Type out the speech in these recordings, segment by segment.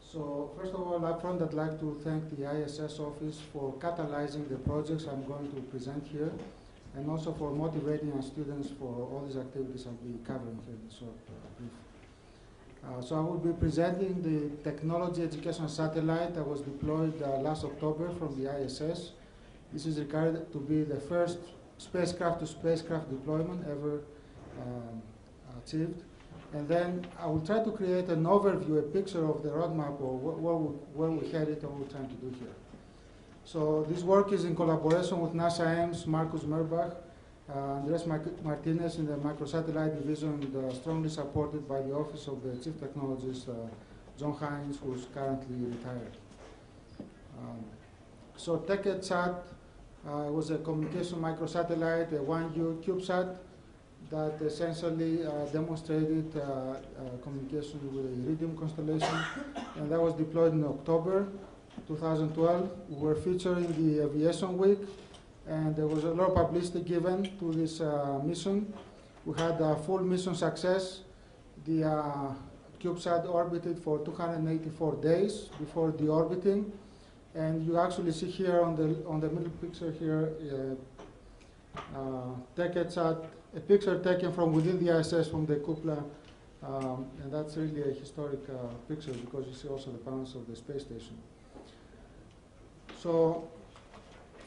So first of all, up front, I'd like to thank the ISS office for catalyzing the projects I'm going to present here, and also for motivating our students for all these activities I'll be covering here in short brief. Uh, so I will be presenting the technology education satellite that was deployed uh, last October from the ISS. This is regarded to be the first spacecraft to spacecraft deployment ever um, achieved. And then I will try to create an overview, a picture of the roadmap or wh- where we, headed and what we're trying to do here. So this work is in collaboration with NASA Ames, Marcus Murbach, uh, Andres Mar- Martinez in the microsatellite division, uh, strongly supported by the Office of the Chief Technologist, uh, John Hines, who's currently retired. Um, so TechEdSat uh, was a communication microsatellite, a 1U CubeSat, that essentially uh, demonstrated uh, uh, communication with the Iridium constellation, and that was deployed in October 2012. We were featured in the Aviation Week, and there was a lot of publicity given to this mission. We had a full mission success. The uh, CubeSat orbited for 284 days before deorbiting, and you actually see here on the on the middle picture here. Uh, uh, TechEdSat a picture taken from within the ISS from the cupola, um, and that's really a historic uh, picture because you see also the balance of the space station. So,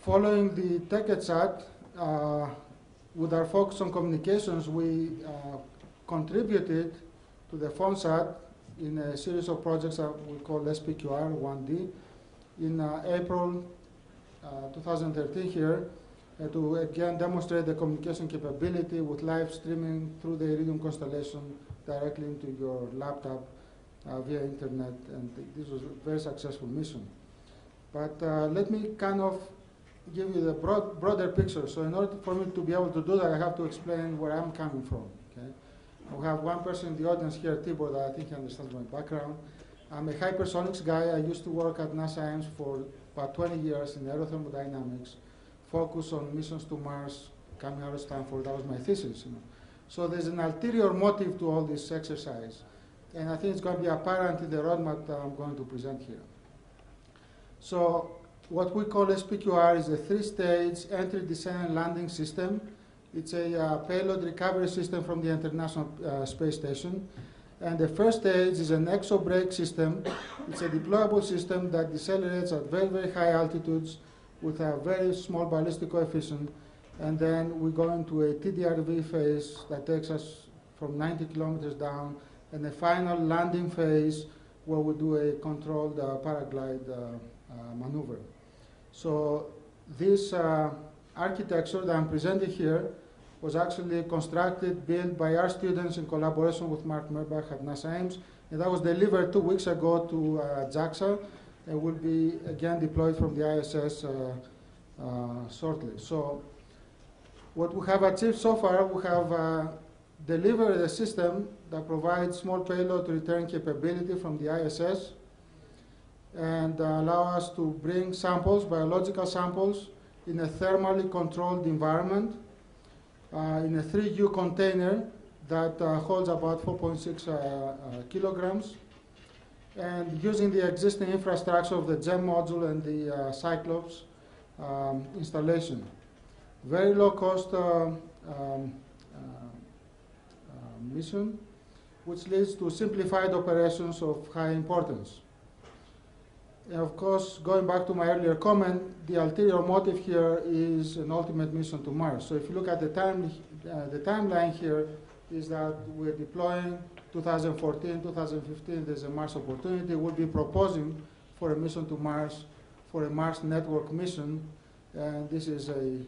following the TechEdSat, uh, with our focus on communications, we uh, contributed to the PhoneSat in a series of projects that we call SPQR 1D. In uh, April uh, 2013 here, uh, to again demonstrate the communication capability with live streaming through the Iridium constellation directly into your laptop uh, via internet, and th- this was a very successful mission. But uh, let me kind of give you the broad, broader picture. So in order for me to be able to do that, I have to explain where I'm coming from. Okay? We have one person in the audience here, Tibor, that I think understands my background. I'm a hypersonics guy. I used to work at NASA Ames for about 20 years in aerothermodynamics focus on missions to Mars coming out of Stanford. That was my thesis. You know. So there's an ulterior motive to all this exercise. And I think it's going to be apparent in the roadmap that I'm going to present here. So what we call SPQR is a three-stage entry, descent, and landing system. It's a uh, payload recovery system from the International uh, Space Station. And the first stage is an exobrake system. It's a deployable system that decelerates at very, very high altitudes with a very small ballistic coefficient, and then we go into a TDRV phase that takes us from 90 kilometers down, and a final landing phase where we do a controlled uh, paraglide uh, uh, maneuver. So this uh, architecture that I'm presenting here was actually constructed, built by our students in collaboration with Mark Murbach at NASA Ames, and that was delivered two weeks ago to uh, JAXA, and will be again deployed from the ISS uh, uh, shortly. So what we have achieved so far, we have uh, delivered a system that provides small payload return capability from the ISS and allow us to bring samples, biological samples, in a thermally controlled environment uh, in a 3U container that uh, holds about 4.6 uh, uh, kilograms and using the existing infrastructure of the JEM module and the uh, Cyclops um, installation. Very low cost uh, um, uh, uh, mission, which leads to simplified operations of high importance. And of course, going back to my earlier comment, the ulterior motive here is an ultimate mission to Mars. So if you look at the time, uh, the timeline here is that we're deploying 2014, 2015, there's a Mars opportunity. We'll be proposing for a mission to Mars, for a Mars network mission, and this is a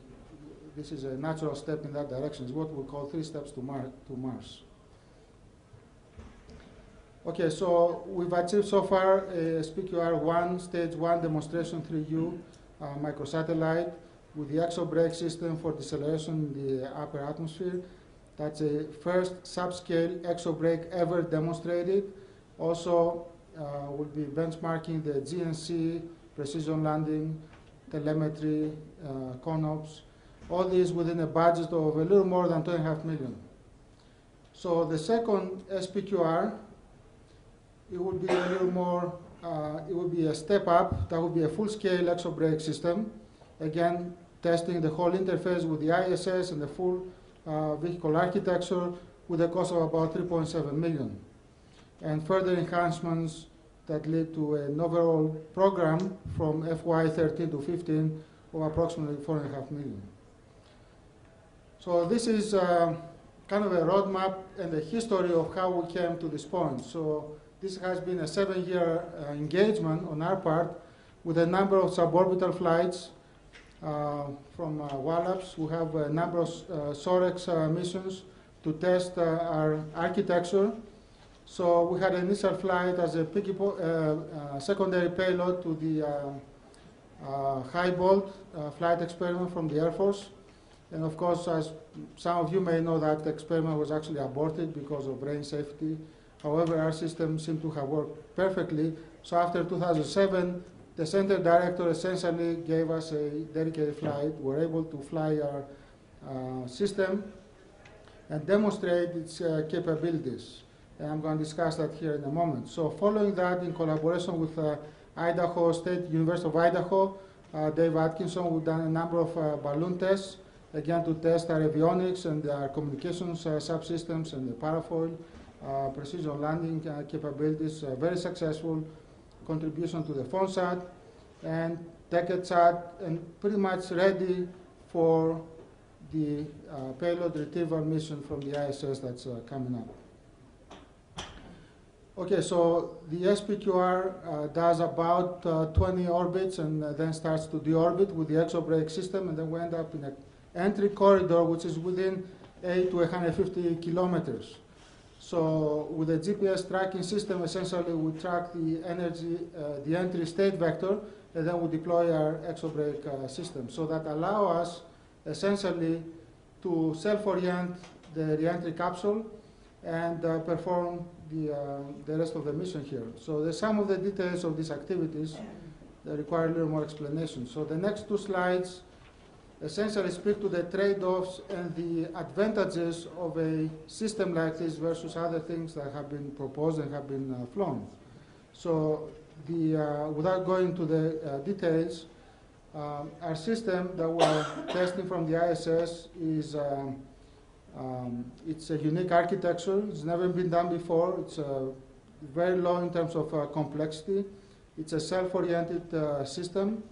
this is a natural step in that direction. It's what we call three steps to, Mar- to Mars. Okay, so we've achieved so far a SPQR1, stage 1 demonstration 3U uh, microsatellite with the exobrake system for deceleration in the upper atmosphere. That's the first subscale exobrake ever demonstrated. Also, uh, we'll be benchmarking the GNC, precision landing, telemetry, uh, CONOPS, all these within a budget of a little more than two and a half million. So the second SPQR it would be a little more, uh, it would be a step up. That would be a full-scale exo-brake system. Again, testing the whole interface with the ISS and the full uh, vehicle architecture with a cost of about 3.7 million. And further enhancements that lead to an overall program from FY 13 to 15 of approximately 4.5 million. So this is uh, kind of a roadmap and a history of how we came to this point. So this has been a seven-year uh, engagement on our part with a number of suborbital flights from uh, Wallops. We have a number of uh, uh, missions to test uh, our architecture. So we had an initial flight as a uh, uh, secondary payload to the uh, uh, HyBoLT uh, flight experiment from the Air Force. And of course, as some of you may know, that experiment was actually aborted because of range safety. However, our system seemed to have worked perfectly. So after 2007, the center director essentially gave us a dedicated flight. We were able to fly our uh, system and demonstrate its uh, capabilities. And I'm going to discuss that here in a moment. So following that, in collaboration with uh, Idaho State University of Idaho, uh, Dave Atkinson, we've done a number of uh, balloon tests, again to test our avionics and our communications uh, subsystems and the parafoil precision landing capabilities. Very successful contribution to the PhoneSat and TechEdSat, and pretty much ready for the uh, payload retrieval mission from the ISS that's uh, coming up. Okay, so the SPQR uh, does about uh, 20 orbits and uh, then starts to deorbit with the exo-brake system, and then we end up in an entry corridor which is within 8 to 150 kilometers. So with the GPS tracking system, essentially we track the energy, uh, the entry state vector, and then we deploy our exo-brake uh, system. So that allow us essentially to self-orient the reentry capsule and uh, perform the, uh, the rest of the mission here. So some of the details of these activities that require a little more explanation. So the next two slides essentially speak to the trade-offs and the advantages of a system like this versus other things that have been proposed and have been uh, flown. So the, uh, without going to the uh, details, um, our system that we're testing from the ISS is um, um, it's a unique architecture. It's never been done before. It's uh, very low in terms of uh, complexity. It's a self-oriented uh, system,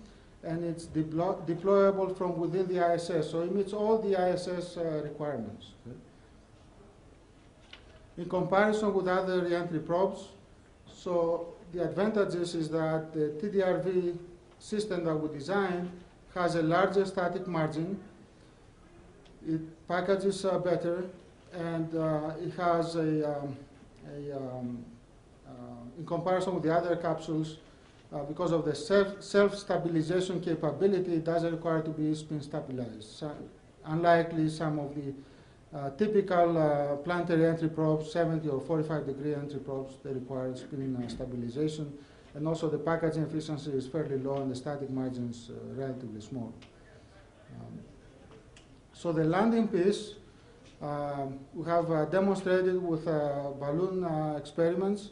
and it's deplo- deployable from within the ISS. So it meets all the ISS uh, requirements. In comparison with other reentry probes, so the advantages is that the TDRV system that we designed has a larger static margin, it packages uh, better, and uh, it has a, um, a um, uh, in comparison with the other capsules, uh, because of the self, self-stabilization capability, it doesn't require to be spin stabilized. So, unlikely some of the uh, typical uh, planetary entry probes, 70 or 45 degree entry probes, they require spin uh, stabilization. And also the packaging efficiency is fairly low and the static margins uh, relatively small. Um, so the landing piece, um, we have demonstrated with balloon experiments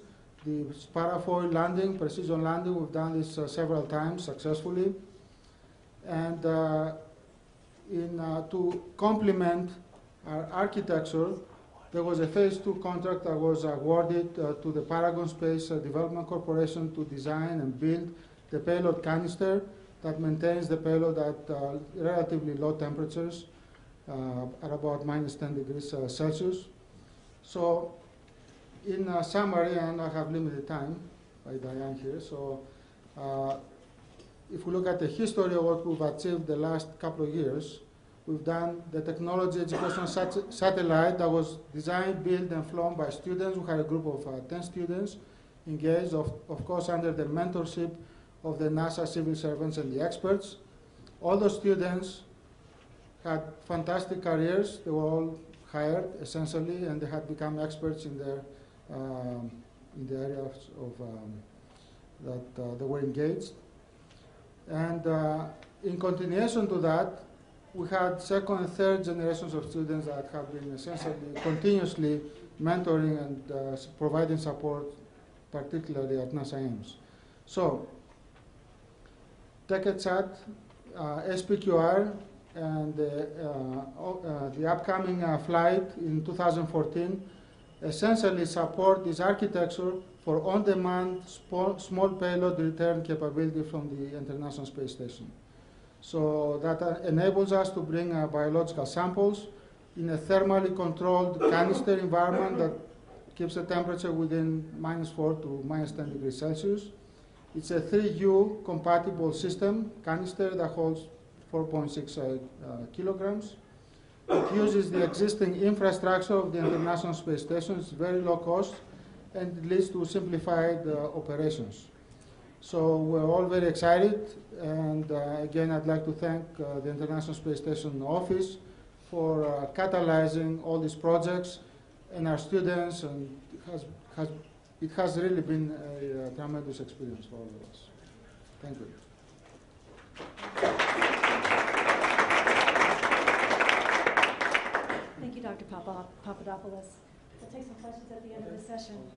the parafoil landing, precision landing. We've done this uh, several times successfully. And uh, in, uh, to complement our architecture, there was a phase two contract that was awarded uh, to the Paragon Space uh, Development Corporation to design and build the payload canister that maintains the payload at uh, relatively low temperatures, at about minus 10 degrees Celsius. So, in uh, summary, and I have limited time by Diane here, so uh, if we look at the history of what we've achieved the last couple of years, We've done the technology education sat- satellite that was designed, built, and flown by students. We had a group of uh, 10 students engaged, of, of course, under the mentorship of the NASA civil servants and the experts. All the students had fantastic careers. They were all hired, essentially, and they had become experts in their um, in the areas of um, that uh, they were engaged. And uh, in continuation to that, we had second and third generations of students that have been essentially continuously mentoring and uh, providing support particularly at NASA Ames. So, TechEdsat, uh, SPQR, and the, uh, uh, the upcoming uh, flight in 2014 essentially support this architecture for on-demand small payload return capability from the International Space Station. So that uh, enables us to bring uh, biological samples in a thermally controlled canister environment that keeps the temperature within minus 4 to minus 10 degrees Celsius. It's a 3U compatible system canister that holds 4.6 uh, uh, kilograms. It uses the existing infrastructure of the International Space Station. It's very low cost and it leads to simplified uh, operations. So we're all very excited, and uh, again, I'd like to thank uh, the International Space Station office for uh, catalyzing all these projects and our students, and it has, has, it has really been a, uh tremendous experience for all of us. Thank you. Thank you, Dr. Papa- Papadopoulos. We'll take some questions at the end of the session.